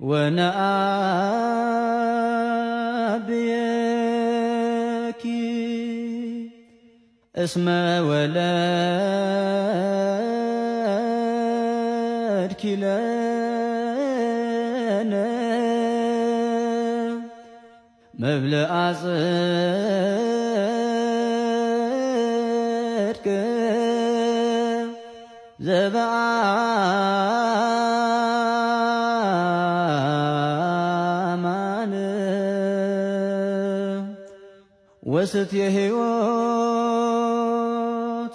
وأنا ابيكي اسمع ولا كلانا مبلغ صدق زبعان ወስትየ ሕይወት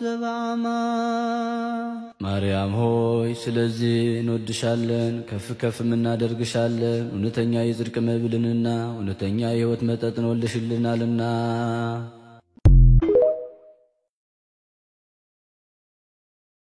ዘበአማን ማርያም ሆይ ስለዚህ እንወድሻለን፣ ከፍ ከፍም እናደርግሻለን። እውነተኛ የጽድቅ መብልንና እውነተኛ የሕይወት መጠጥን ወልደሽልናልና